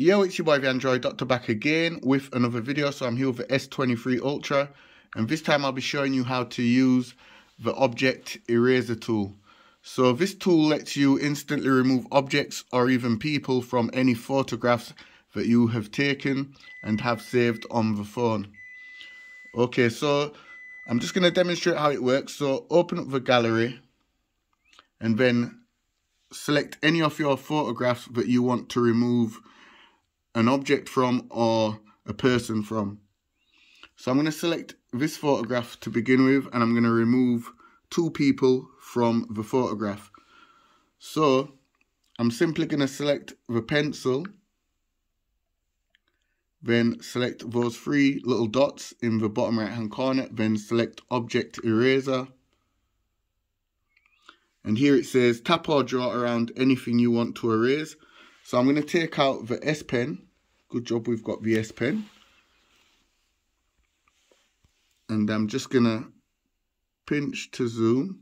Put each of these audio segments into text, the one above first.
Yo, it's your boy the Android Doctor back again with another video. So I'm here with the S23 Ultra and this time I'll be showing you how to use the object eraser tool. So this tool lets you instantly remove objects or even people from any photographs that you have taken and have saved on the phone. Okay, so I'm just going to demonstrate how it works. So open up the gallery and then select any of your photographs that you want to remove an object from or a person from. So I'm going to select this photograph to begin with and I'm going to remove two people from the photograph. So I'm simply going to select the pencil, then select those three little dots in the bottom right hand corner, then select object eraser. And here it says tap or draw around anything you want to erase. So I'm going to take out the S Pen. Good job we've got the S Pen. And I'm just going to pinch to zoom.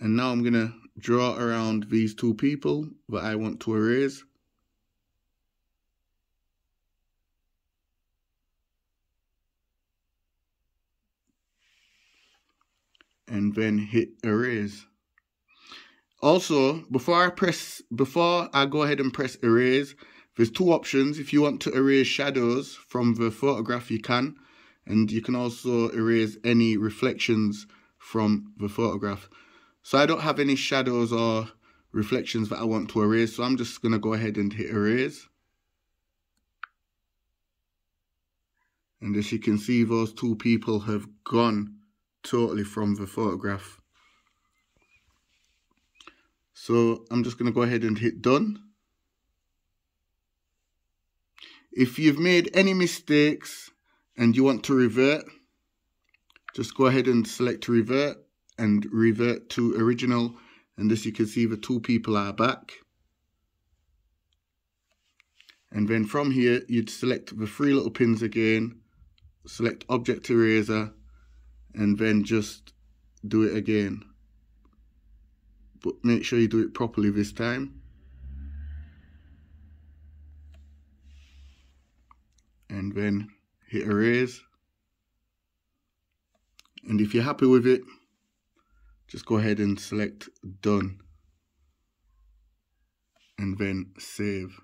And now I'm going to draw around these two people that I want to erase. And then hit erase. Also, before I press, before I go ahead and press erase, there's two options. If you want to erase shadows from the photograph, you can. And you can also erase any reflections from the photograph. So I don't have any shadows or reflections that I want to erase. So I'm just going to go ahead and hit erase. And as you can see, those two people have gone totally from the photograph. So I'm just going to go ahead and hit done. If you've made any mistakes and you want to revert, just go ahead and select revert and revert to original. And as you can see, the two people are back. And then from here, you'd select the three little pins again, select object eraser, and then just do it again but make sure you do it properly this time. And then hit erase. And if you're happy with it, just go ahead and select done. And then save.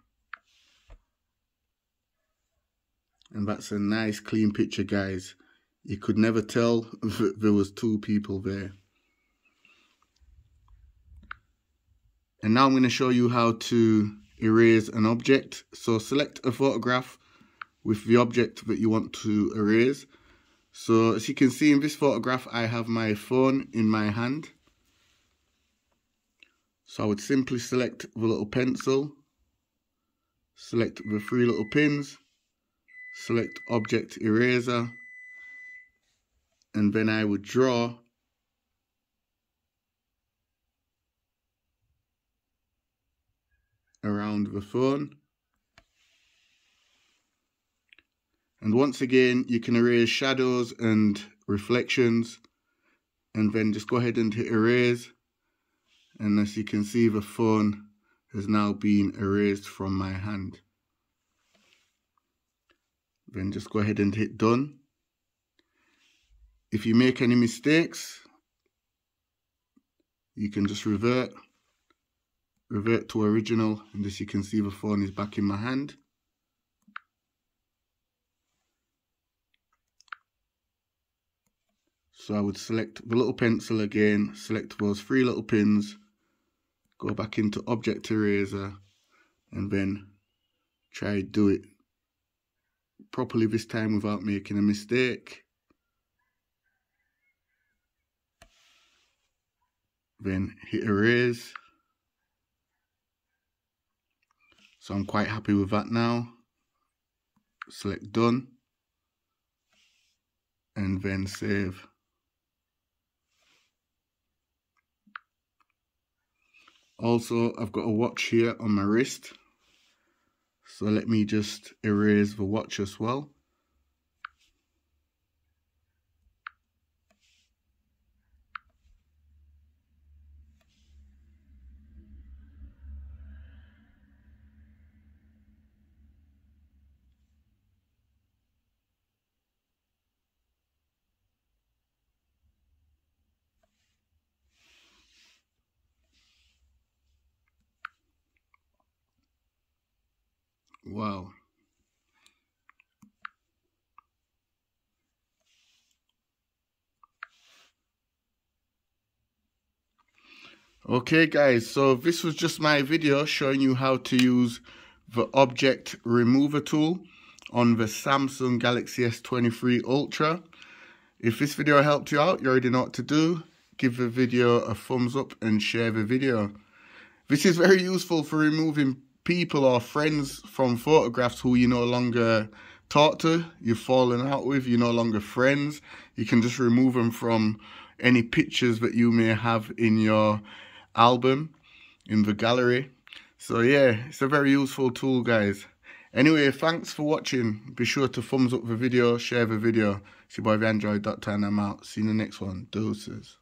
And that's a nice clean picture guys. You could never tell that there was two people there. And now I'm going to show you how to erase an object. So select a photograph with the object that you want to erase. So as you can see in this photograph, I have my phone in my hand. So I would simply select the little pencil, select the three little pins, select object eraser, and then I would draw around the phone. And once again, you can erase shadows and reflections and then just go ahead and hit erase. And as you can see, the phone has now been erased from my hand. Then just go ahead and hit done. If you make any mistakes, you can just revert revert to original and as you can see the phone is back in my hand. So I would select the little pencil again select those three little pins go back into object eraser and then try do it properly this time without making a mistake. Then hit erase So I'm quite happy with that now. Select done. And then save. Also, I've got a watch here on my wrist. So let me just erase the watch as well. Wow. Okay guys, so this was just my video showing you how to use the object remover tool on the Samsung Galaxy S23 Ultra. If this video helped you out, you already know what to do. Give the video a thumbs up and share the video. This is very useful for removing people or friends from photographs who you no longer talk to, you've fallen out with, you're no longer friends. You can just remove them from any pictures that you may have in your album, in the gallery. So yeah, it's a very useful tool, guys. Anyway, thanks for watching. Be sure to thumbs up the video, share the video. It's your boy, the Android Doctor, and I'm out. See you in the next one. Doses.